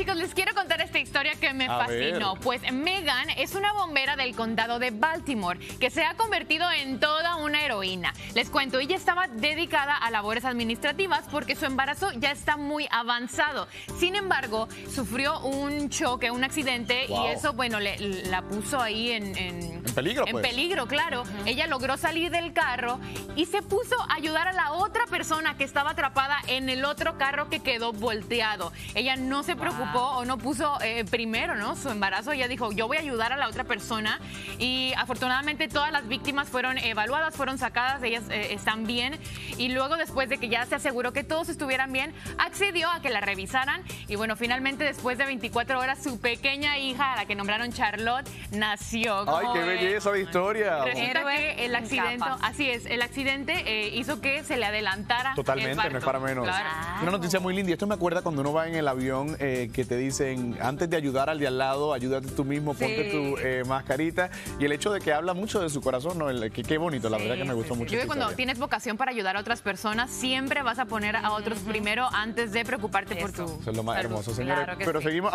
chicos, les quiero contar esta historia que me A fascinó. ver. Pues Megan es una bombera del condado de Baltimore que se ha convertido en toda heroína. Les cuento, ella estaba dedicada a labores administrativas porque su embarazo ya está muy avanzado. Sin embargo, sufrió un choque, un accidente Wow. y eso, bueno, le- la puso ahí en, en- En peligro, En pues. peligro, claro. Ella logró salir del carro y se puso a ayudar a la otra persona que estaba atrapada en el otro carro que quedó volteado. Ella no se preocupó o no puso eh, primero, ¿no? Su embarazo. Ella dijo, yo voy a ayudar a la otra persona. Y afortunadamente todas las víctimas fueron evaluadas, fueron sacadas, ellas eh, están bien. Y luego, después de que ya se aseguró que todos estuvieran bien, accedió a que la revisaran. Y bueno, finalmente, después de 24 horas, su pequeña hija, a la que nombraron Charlotte, nació. Ay, qué belleza de historia. Resulta que el en accidente, así es, el accidente eh, hizo que se le adelantara. el Totalmente, no es para menos. Claro. Una noticia muy linda. y Esto me acuerda cuando uno va en el avión eh, que te dicen, antes de ayudar al de al lado, ayúdate tú mismo, ponte Sí. tu eh, mascarita. Y el hecho de que habla mucho de su corazón, ¿no? El- que, qué bonito, la Sí, verdad que me sí, gustó sí. mucho. Yo creo que cuando tienes vocación para ayudar a otras personas, siempre vas a poner a otros primero antes de preocuparte por tu Eso es lo más salud. hermoso, señores. Claro que Pero sí. seguimos